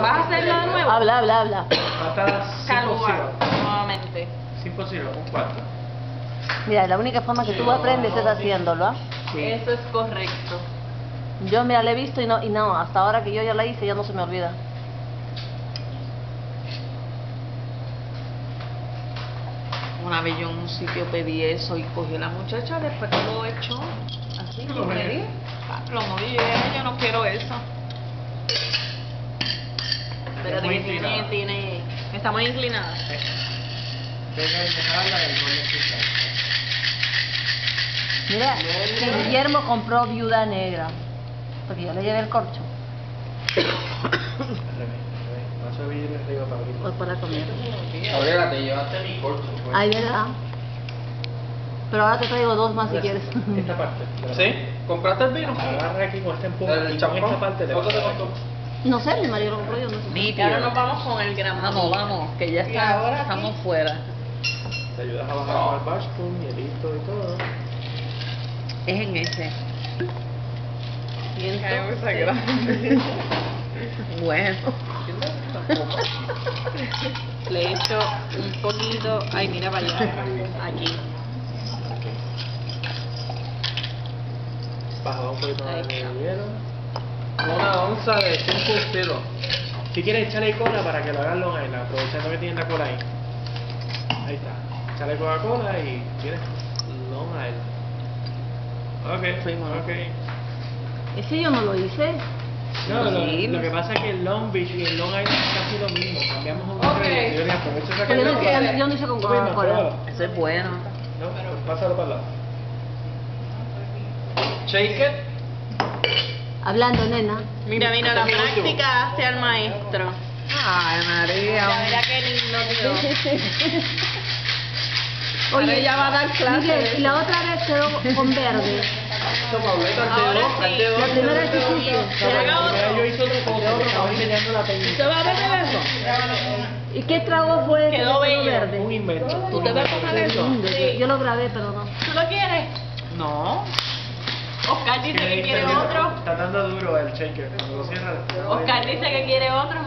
¿Vas a hacerlo de nuevo? Habla, habla, habla. 5 nuevamente. 5 0, un 4. Mira, la única forma que tú aprendes es haciéndolo, ¿ah? Eso es correcto. Yo, mira, la he visto y no, y no, hasta ahora que yo ya la hice ya no se me olvida. Una vez yo en un sitio pedí eso y cogí a la muchacha después que lo echó. Así Lo pedí. Ah, Lo moví yo no quiero eso. Pero muy tiene, inclinada. tiene, está muy inclinada. Venga, dejarla del gol de cristal. Mira, que Guillermo compró viuda negra. Porque yo le llevé el corcho. Arriba para comer. Gabriela, te llevaste mi corcho, pues. Ay, ¿verdad? Pero ahora te traigo dos más si quieres. Esta parte. ¿Sí? ¿Compraste el vino? Agarra aquí con este empuje El y con champán. esta parte le ¿Cuánto te No sé, mi marido lo compró yo, no sé. Y ahora nos vamos con el gran Vamos, vamos, que ya ahora está, aquí. estamos fuera. Te ayudas a bajar con el bash spoon, hielito y todo. Es en ese. Y esa entonces- Bueno. Le echo un poquito. Ay, mira para allá. Aquí. Baja un poquito más de hielo. Una onza de 5 estilos. Si quieres, échale cola para que lo hagas Long Island, aprovechando que tienes la cola ahí. Ahí está. Échale Coca-Cola y tienes Long Island. Ok, Fuimos. ok. Ese yo no lo hice. No, lo, Sí, lo que pasa es que el Long Beach y el Long Island es casi lo mismo. Cambiamos un Ok. ingrediente. Yo dije, aprovecha esa Pero yo no, hice- yo no hice con Coca-Cola. Eso es bueno. No, pues pásalo para el lado. Shake it. Hablando, nena. Mira, mira, la práctica hace al maestro. Ay, María. Mira, que lindo quedó. Ahora ella va a dar clase. Y la otra vez quedó con verde. Ahora sí. La primera vez que hiciste. ¿Se haga Primero otro? yo hice cosa, la técnica. ¿Se va a beber eso? ¿Y qué trago fue ese Quedó que bello. verde? Un invento. ¿Tú te vas a comer eso? Yo- Yo lo grabé, pero no. ¿Tú lo quieres? No. Oscar dice que quiere otro. Está dando duro el shaker. Cuando lo cierra. Oscar dice que quiere otro.